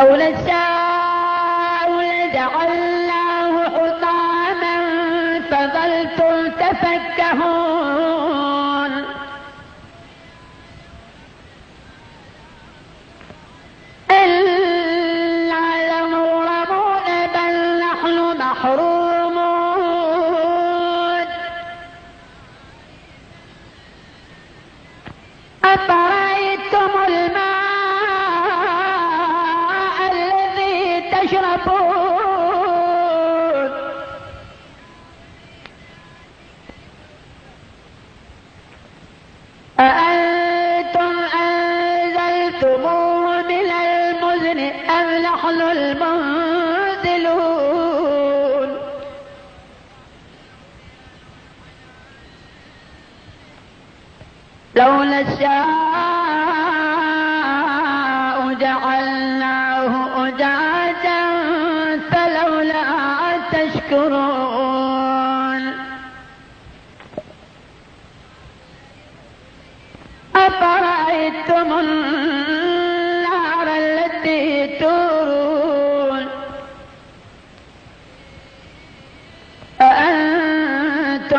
لولا الشاء لجعلناه حطاما فظلتم تفكهون أنزلتموه من المزن أم نحن المنزلون. لو نشاء جعلناه أجاجا فلولا تشكرون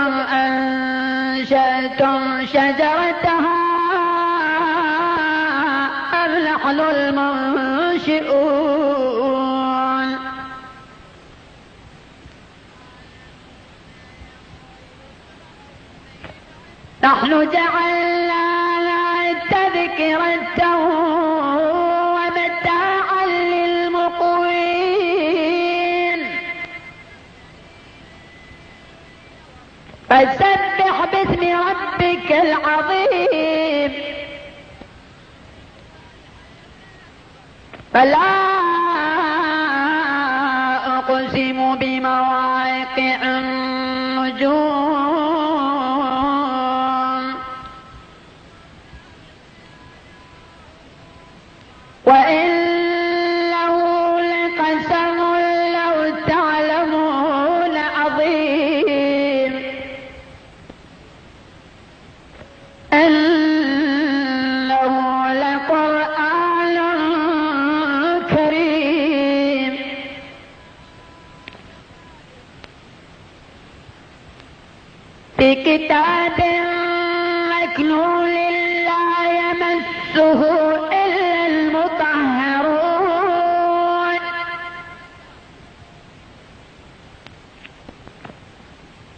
أأنتم أنشأتم شجرتها أم نحن المنشئون؟ نحن جعلنا تذكرة فسبح باسم ربك العظيم. فلا أقسم بمواقع كتاب مكنون لا يمسه إلا المطهرون.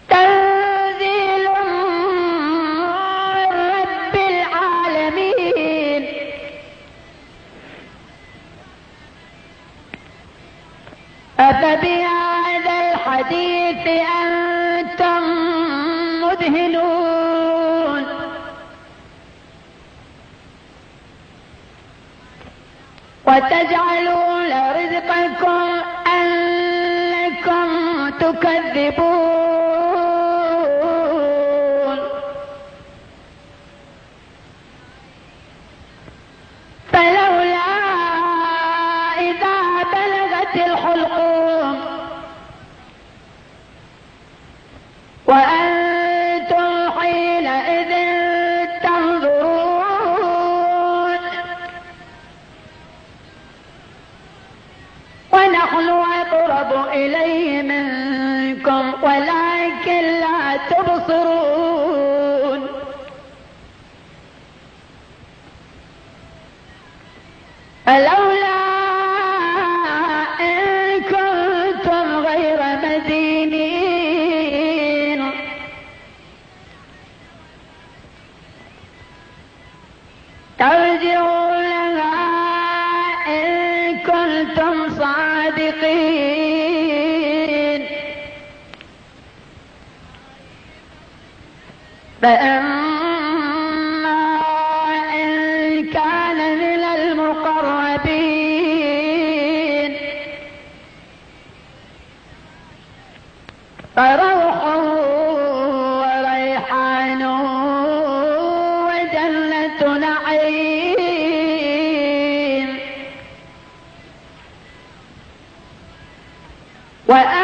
تنزيل من رب العالمين. أفبهذا الحديث أنتم وتجعلون رزقكم أنكم تكذبون. منكم ولكن لا تبصرون. فلولا إن كنتم غير مدينين. ترجعونها فأما إن كان من المقربين فروح وريحان وجنة نعيم وأما